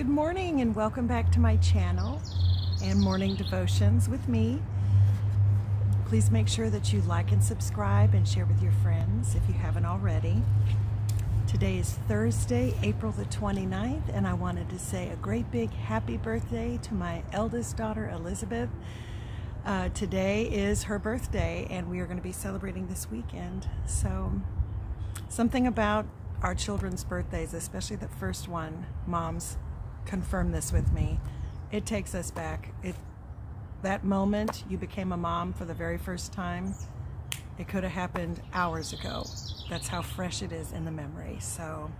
Good morning and welcome back to my channel and morning devotions with me. Please make sure that you like and subscribe and share with your friends if you haven't already. Today is Thursday, April the 29th, and I wanted to say a great big happy birthday to my eldest daughter, Elizabeth. Uh, today is her birthday, and we are going to be celebrating this weekend. So, something about our children's birthdays, especially the first one, moms confirm this with me. It takes us back. It, that moment you became a mom for the very first time, it could have happened hours ago. That's how fresh it is in the memory. So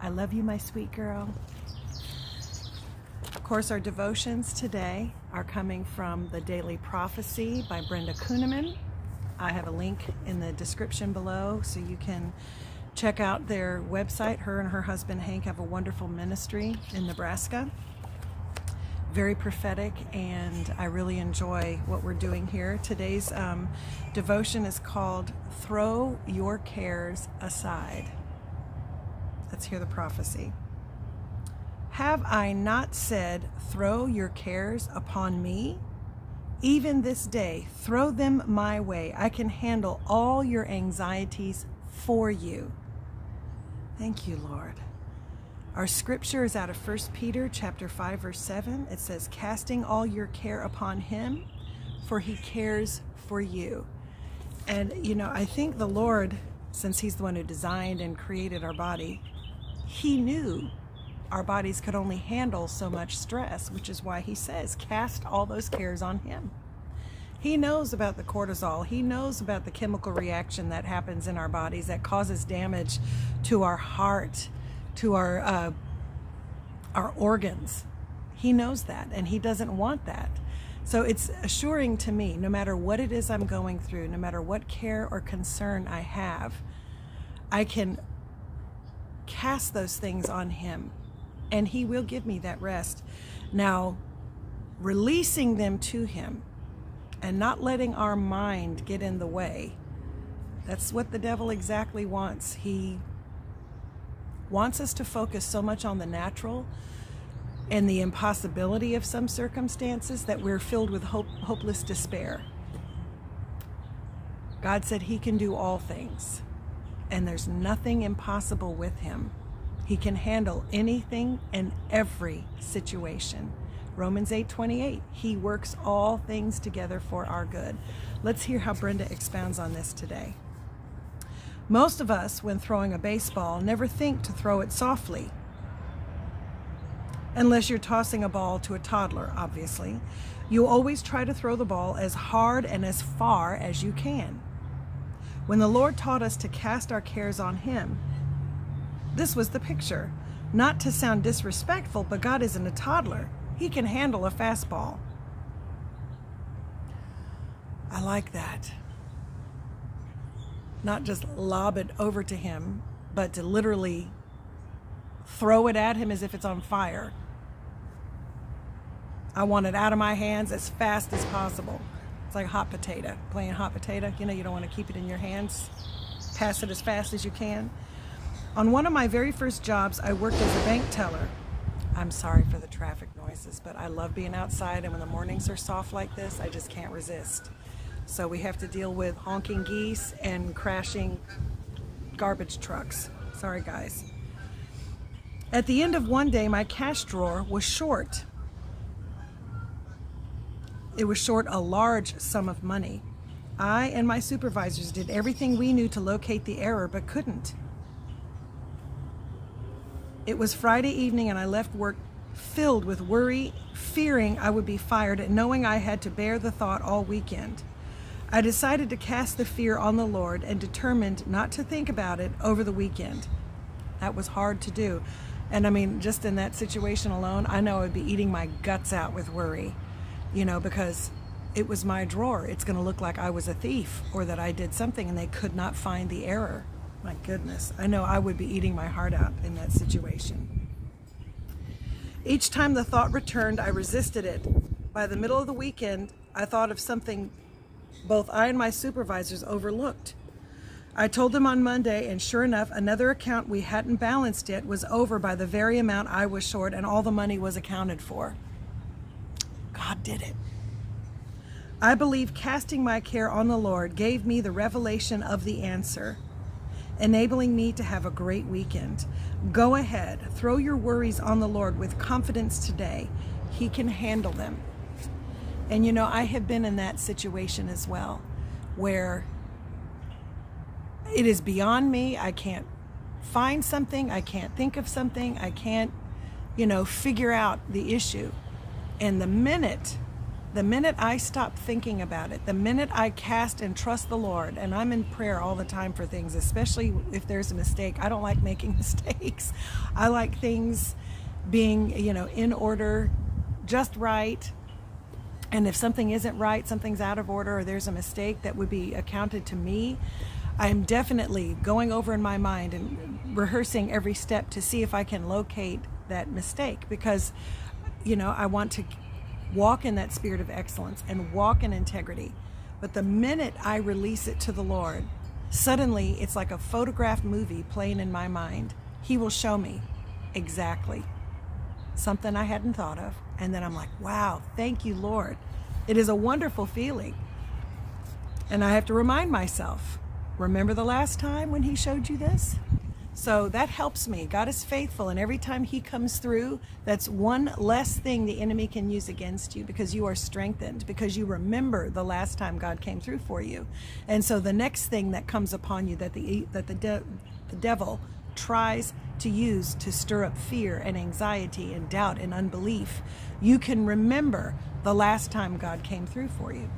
I love you, my sweet girl. Of course, our devotions today are coming from the Daily Prophecy by Brenda Kunneman. I have a link in the description below so you can check out their website. Her and her husband Hank have a wonderful ministry in Nebraska. Very prophetic, and I really enjoy what we're doing here. Today's um, devotion is called Throw Your Cares Aside. Let's hear the prophecy. Have I not said, Throw your cares upon me? Even this day, throw them my way. I can handle all your anxieties for you. Thank you, Lord. Our scripture is out of 1 Peter chapter 5 verse 7. It says, "Casting all your care upon him, for he cares for you." And you know, I think the Lord, since he's the one who designed and created our body, he knew our bodies could only handle so much stress, which is why he says, "Cast all those cares on him." He knows about the cortisol. He knows about the chemical reaction that happens in our bodies that causes damage to our heart, to our uh, our organs. He knows that, and he doesn't want that. So it's assuring to me, no matter what it is I'm going through, no matter what care or concern I have, I can cast those things on him, and he will give me that rest. Now, releasing them to him and not letting our mind get in the way. That's what the devil exactly wants. He wants us to focus so much on the natural and the impossibility of some circumstances that we're filled with hope, hopeless despair. God said he can do all things, and there's nothing impossible with him. He can handle anything and every situation. Romans 8:28. He works all things together for our good. Let's hear how Brenda expounds on this today. Most of us, when throwing a baseball, never think to throw it softly. Unless you're tossing a ball to a toddler, obviously. You always try to throw the ball as hard and as far as you can. When the Lord taught us to cast our cares on Him, this was the picture. Not to sound disrespectful, but God isn't a toddler. He can handle a fastball. I like that. Not just lob it over to him, but to literally throw it at him as if it's on fire. I want it out of my hands as fast as possible. It's like hot potato, playing hot potato. You know, you don't want to keep it in your hands. Pass it as fast as you can. On one of my very first jobs, I worked as a bank teller. I'm sorry for the traffic noises, but I love being outside, and when the mornings are soft like this, I just can't resist. So we have to deal with honking geese and crashing garbage trucks. Sorry, guys. At the end of one day, my cash drawer was short. It was short a large sum of money. I and my supervisors did everything we knew to locate the error, but couldn't. It was Friday evening and I left work filled with worry, fearing I would be fired and knowing I had to bear the thought all weekend. I decided to cast the fear on the Lord and determined not to think about it over the weekend. That was hard to do. And I mean, just in that situation alone, I know I would be eating my guts out with worry, you know, because it was my drawer. It's going to look like I was a thief or that I did something and they could not find the error. My goodness, I know I would be eating my heart out in that situation. Each time the thought returned, I resisted it. By the middle of the weekend, I thought of something both I and my supervisors overlooked. I told them on Monday, and sure enough, another account we hadn't balanced yet was over by the very amount I was short, and all the money was accounted for. God did it. I believe casting my care on the Lord gave me the revelation of the answer, enabling me to have a great weekend. Go ahead, throw your worries on the Lord with confidence today. He can handle them. And you know, I have been in that situation as well, where it is beyond me. I can't find something. I can't think of something. I can't, you know, figure out the issue. And the minute, the minute I stop thinking about it, the minute I cast and trust the Lord, and I'm in prayer all the time for things, especially if there's a mistake. I don't like making mistakes. I like things being, you know, in order, just right. And if something isn't right, something's out of order, or there's a mistake that would be accounted to me, I'm definitely going over in my mind and rehearsing every step to see if I can locate that mistake because, you know, I want to walk in that spirit of excellence and walk in integrity. But the minute I release it to the Lord, suddenly it's like a photographed movie playing in my mind. He will show me exactly something I hadn't thought of. And then I'm like, wow, thank you, Lord. It is a wonderful feeling. And I have to remind myself Remember the last time when he showed you this? So that helps me. God is faithful, and every time He comes through, that's one less thing the enemy can use against you because you are strengthened, because you remember the last time God came through for you. And so the next thing that comes upon you that the that the, de the devil tries to use to stir up fear and anxiety and doubt and unbelief, you can remember the last time God came through for you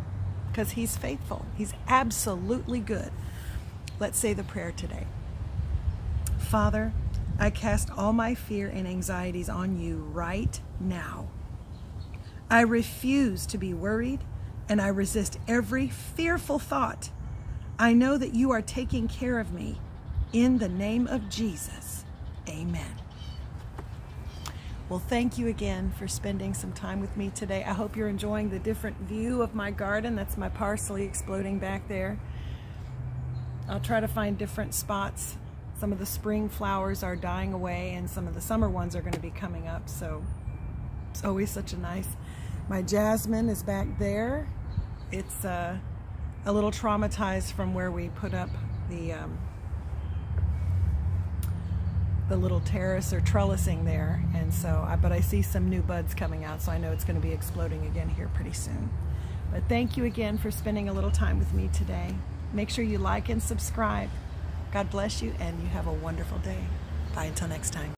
because He's faithful. He's absolutely good. Let's say the prayer today. Father, I cast all my fear and anxieties on you right now. I refuse to be worried and I resist every fearful thought. I know that you are taking care of me. In the name of Jesus, amen. Well, thank you again for spending some time with me today. I hope you're enjoying the different view of my garden. That's my parsley exploding back there. I'll try to find different spots. Some of the spring flowers are dying away and some of the summer ones are going to be coming up. So it's always such a nice. My jasmine is back there. It's uh, a little traumatized from where we put up the um, the little terrace or trellising there. And so, I, but I see some new buds coming out, so I know it's going to be exploding again here pretty soon. But thank you again for spending a little time with me today. Make sure you like and subscribe. God bless you, and you have a wonderful day. Bye until next time.